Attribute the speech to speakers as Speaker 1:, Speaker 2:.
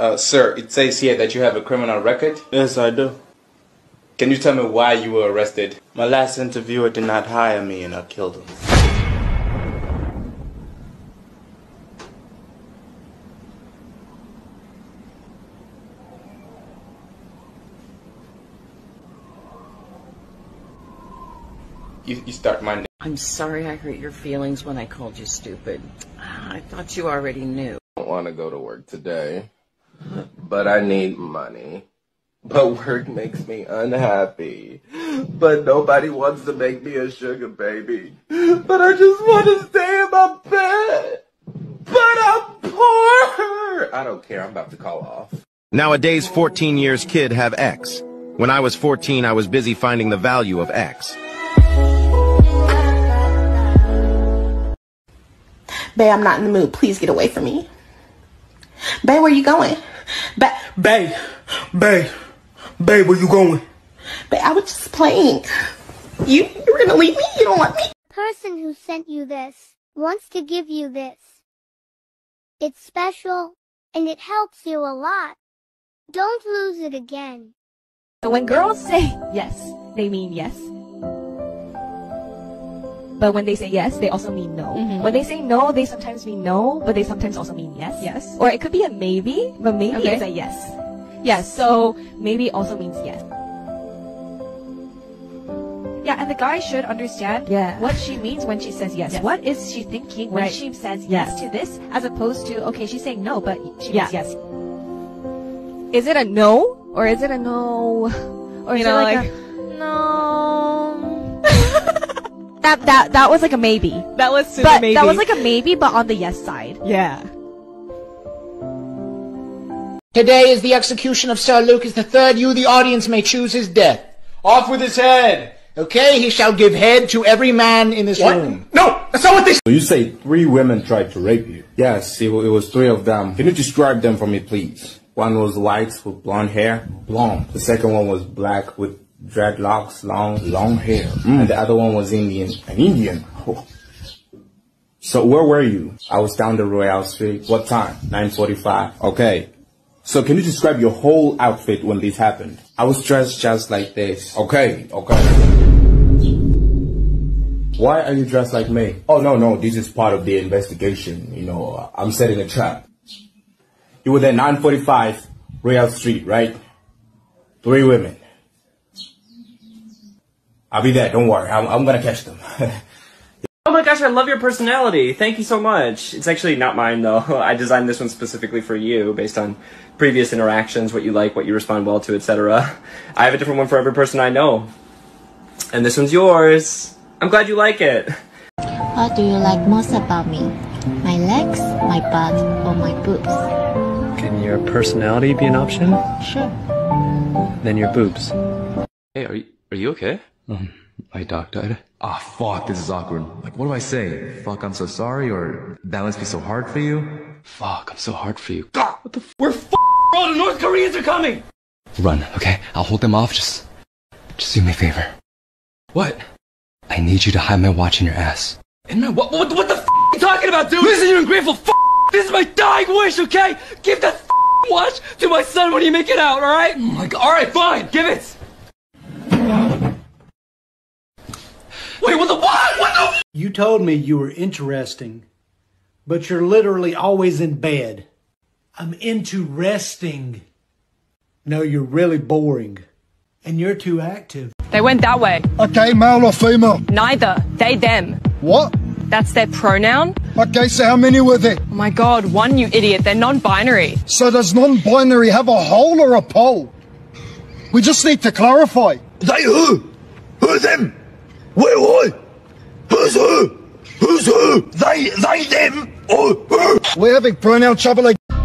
Speaker 1: Uh, sir, it says here that you have a criminal record.
Speaker 2: Yes, I do.
Speaker 1: Can you tell me why you were arrested?
Speaker 2: My last interviewer did not hire me and I killed him.
Speaker 1: You, you start Monday.
Speaker 3: I'm sorry I hurt your feelings when I called you stupid. I thought you already knew.
Speaker 4: I don't want to go to work today, but I need money. But work makes me unhappy. But nobody wants to make me a sugar baby. But I just want to stay in my bed. But I'm poor. I don't care. I'm about to call off.
Speaker 5: Nowadays, 14 years kid have X. When I was 14, I was busy finding the value of X.
Speaker 6: Babe, I'm not in the mood. Please get away from me. Babe, where are you going? Babe,
Speaker 7: Babe, babe, babe, where you going?
Speaker 6: babe, I was just playing. You, you're gonna leave me? You don't want me?
Speaker 8: person who sent you this wants to give you this. It's special, and it helps you a lot. Don't lose it again.
Speaker 9: So when girls say yes, they mean yes. But when they say yes, they also mean no.
Speaker 10: Mm-hmm.
Speaker 9: When they say no, they sometimes mean no, but they sometimes also mean yes.
Speaker 10: Yes.
Speaker 9: Or it could be a maybe, but maybe
Speaker 10: Okay.
Speaker 9: is a yes. Yes, so maybe also means yes.
Speaker 10: Yeah, and the guy should understand
Speaker 9: Yeah.
Speaker 10: what she means when she says yes.
Speaker 9: Yes.
Speaker 10: What is she thinking when
Speaker 9: Right.
Speaker 10: she says
Speaker 9: Yeah.
Speaker 10: yes to this, as opposed to okay, she's saying no, but she
Speaker 9: Yeah.
Speaker 10: means yes.
Speaker 9: Is it a no? Or is it a no? Or
Speaker 10: You
Speaker 9: is
Speaker 10: know,
Speaker 9: it like,
Speaker 10: like
Speaker 9: a no? That that that was like a maybe.
Speaker 10: That was super
Speaker 9: But
Speaker 10: maybe.
Speaker 9: that was like a maybe, but on the yes side.
Speaker 10: yeah.
Speaker 11: Today is the execution of Sir Lucas the Third. You, the audience, may choose his death. Off with his head. Okay, he shall give head to every man in this room.
Speaker 7: No, that's not what they.
Speaker 2: So you say three women tried to rape you? Yes, it, it was three of them. Can you describe them for me, please? One was white with blonde hair, blonde. The second one was black with dreadlocks, long, long mm. hair. And the other one was Indian. An Indian? Oh. So where were you? I was down the Royal Street. What time? 9.45. Okay. So can you describe your whole outfit when this happened? I was dressed just like this. Okay, okay. Why are you dressed like me? Oh, no, no, this is part of the investigation. You know, uh, I'm setting a trap. You were there 945 Royal Street, right? Three women. I'll be there, don't worry. I'm, I'm gonna catch them.
Speaker 12: Oh my gosh, I love your personality. Thank you so much. It's actually not mine though. I designed this one specifically for you based on previous interactions, what you like, what you respond well to, etc. I have a different one for every person I know. And this one's yours. I'm glad you like it.
Speaker 8: What do you like most about me? My legs, my butt, or my boobs?
Speaker 12: Can your personality be an option?
Speaker 8: Sure.
Speaker 12: Then your boobs. Hey, are you, are you okay?
Speaker 13: Um, my dog died. Ah, fuck, this is awkward. Like, what do I say? Fuck, I'm so sorry, or that must be so hard for you? Fuck, I'm so hard for you.
Speaker 12: God, What the f- We're f- bro, the North Koreans are coming!
Speaker 13: Run, okay? I'll hold them off. Just, just do me a favor. What? I need you to hide my watch in your ass.
Speaker 12: In my, what, what, what the f- are you talking about, dude? Listen, you ungrateful f- This is my dying wish, okay? Give that f- watch to my son when you make it out, alright? Oh my god, alright, fine, give it! Wait, what the what? What the
Speaker 7: You told me you were interesting, but you're literally always in bed. I'm into resting. No, you're really boring. And you're too active.
Speaker 10: They went that way.
Speaker 14: Okay, male or female?
Speaker 10: Neither. They, them.
Speaker 14: What?
Speaker 10: That's their pronoun.
Speaker 14: Okay, so how many were there?
Speaker 10: Oh my god, one, you idiot. They're non-binary.
Speaker 14: So does non-binary have a hole or a pole? We just need to clarify. They who? Who them? Where who? Who's who? Who's who? They, they, them, or who? We're having pronoun trouble again.